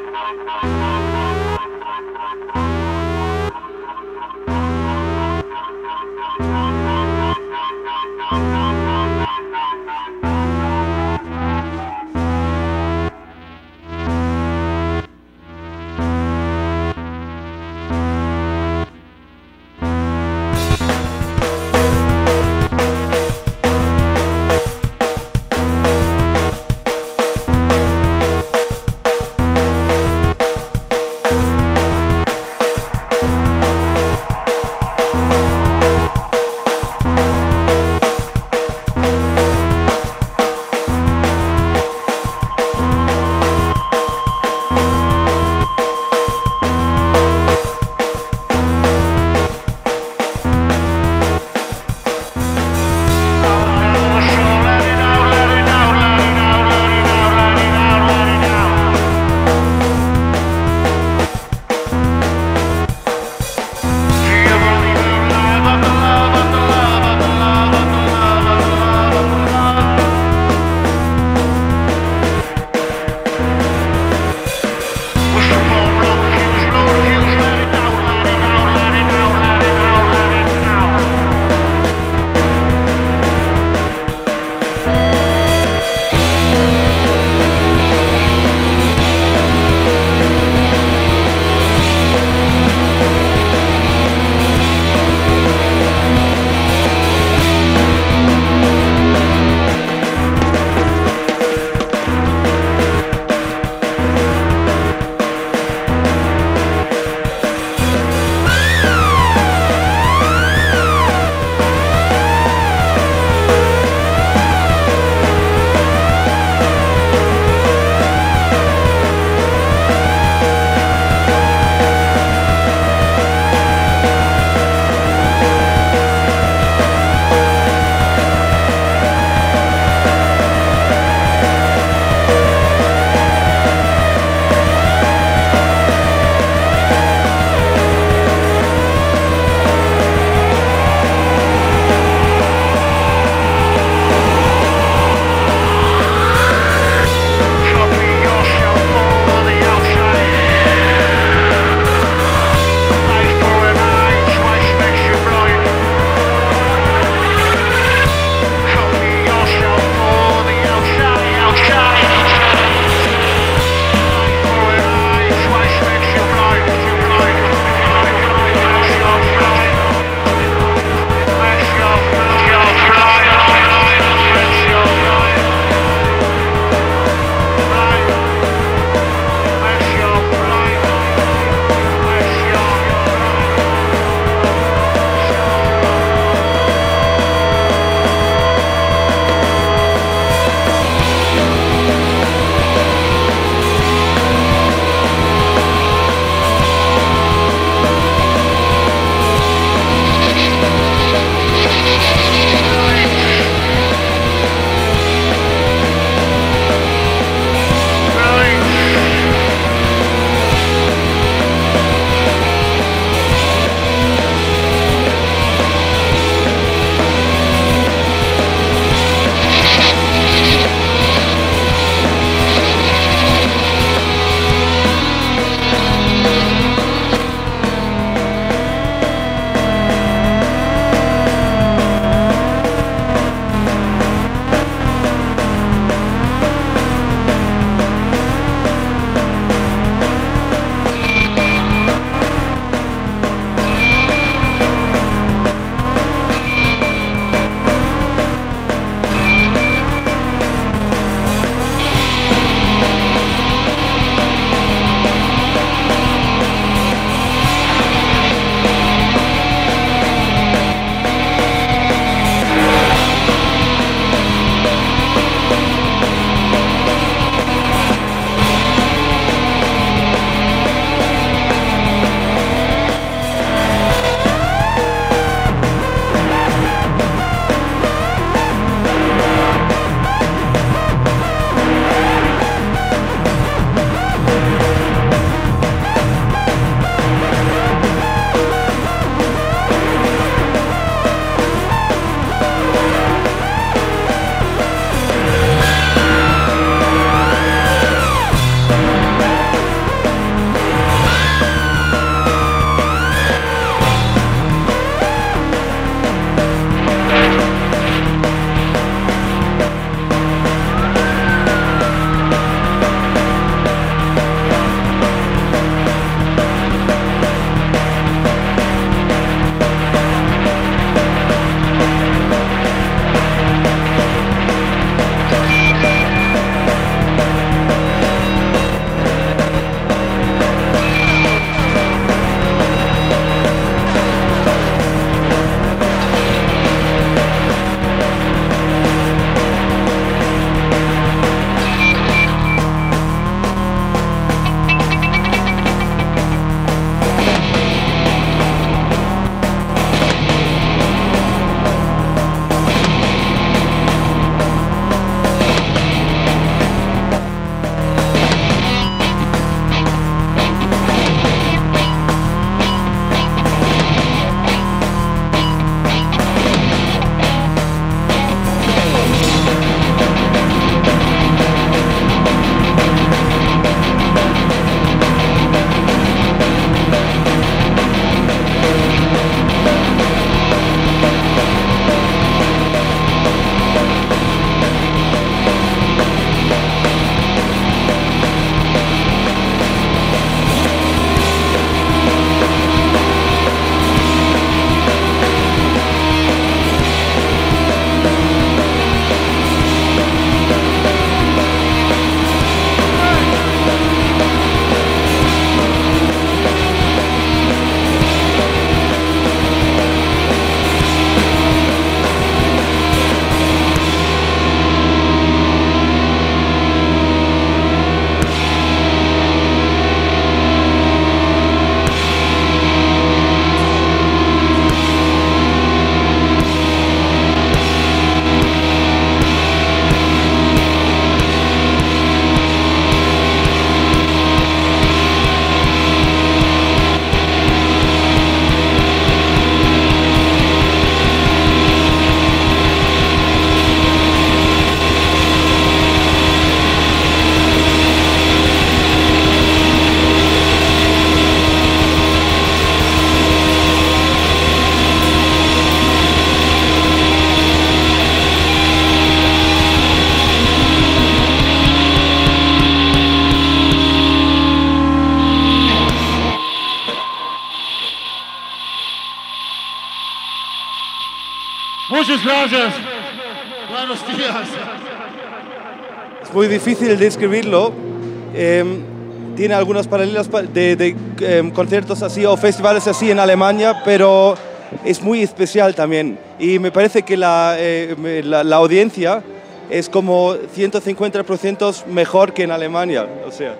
Thank you. Muchas gracias. Buenos días. Es muy difícil describirlo. Em, tiene algunas paralelas pa- de, de, em, conciertos así o festivales así en Alemania, pero es muy especial también. Y me parece que la, eh, la, la audiencia es como 150% mejor que en Alemania. O sea.